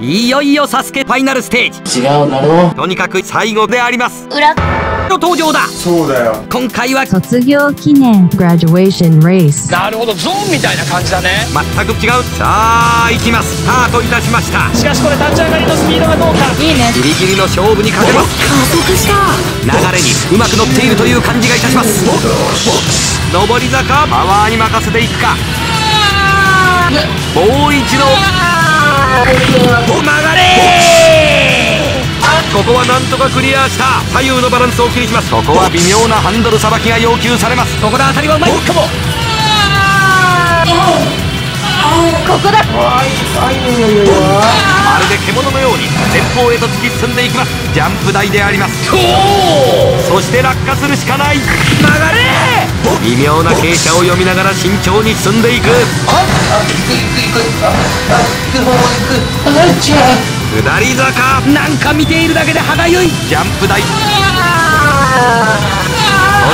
いよいよサスケファイナルステージ。違うだろ。とにかく最後であります。裏。の登場だ。そうだよ。今回は卒業記念 graduation race なるほどゾーンみたいな感じだね。全く違う。さあ行きます。スタートいたしました。しかしこれ立ち上がりのスピードがどうか。いいね。ギリギリの勝負にかけます。加速した。流れにうまく乗っているという感じがいたします。上り坂パワーに任せていくか。もう一度お曲がれここはなんとかクリアした。左右のバランスを気にします。ここは微妙なハンドルさばきが要求されます。ここで当たりはうまい。かも。ここだ。まるで獣のように前方へと突き進んでいきます。ジャンプ台であります。そして落下するしかない。曲がれ微妙な傾斜を読みながら慎重に進んでいく。下り坂。なんか見ているだけで歯がゆい。ジャンプ台。そ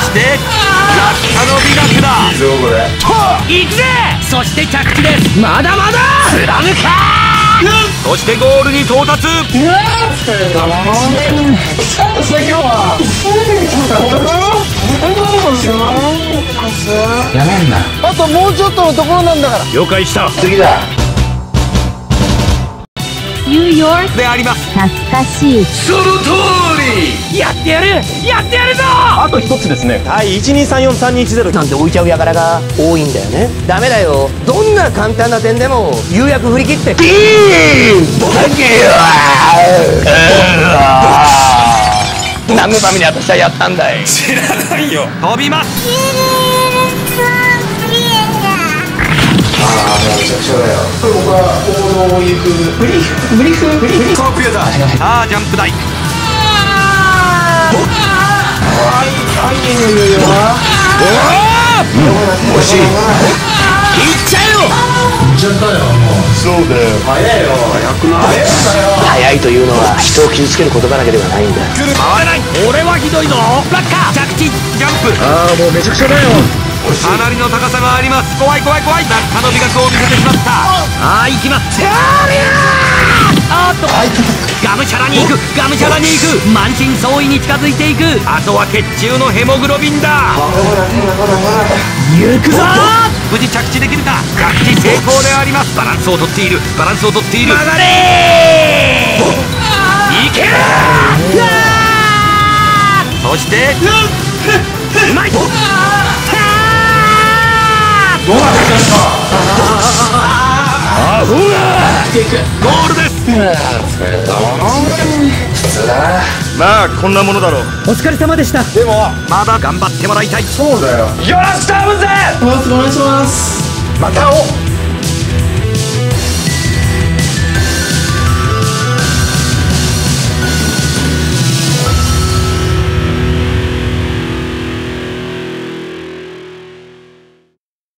して落下の美学だ。いいぞこれ。行くぜ。そして着地です。まだまだ。貫かそしてゴールに到達やめんな。あともうちょっとのところなんだから。了解した。次だ。ニューヨーク。であります懐かしい。その通り。やってやる。やってやるぞ。あと一つですね。はい1234320なんて置いちゃう輩が。多いんだよね。ダメだよ。どんな簡単な点でも釉薬振り切って。ピー。ンボケよ何のために私はやったんだい？知らないよ。飛びます。ああもうめちゃくちゃだよ。これ僕は行動を行く。ブリフ？ブリフブリフ？コープやだ。さあジャンプ台。あいあいいよいいよ惜しい。いっちゃえよそうだよ。早いよ。早くない早いというのは人を傷つける言葉だけではないんだ回れない。俺はひどいぞ。落下着地。ジャンプ。ああもうめちゃくちゃだよ。かなりの高さがあります。怖い怖い怖い。落下の美学を見せてしまった。ああ行きます。あーっとがむしゃらに行くがむしゃらに行く満身創痍に近づいていく。あとは血中のヘモグロビンだ。行くぞ無事着地できるか？着地成功であります。バランスをとっている。バランスをとっている。曲がれいけそしてうまいどうなってきたんですか？アホがゴールです。まあこんなものだろう。お疲れ様でした。でもまだ頑張ってもらいたい。そうだよ。よろしく頼むぜお願いします。また会おう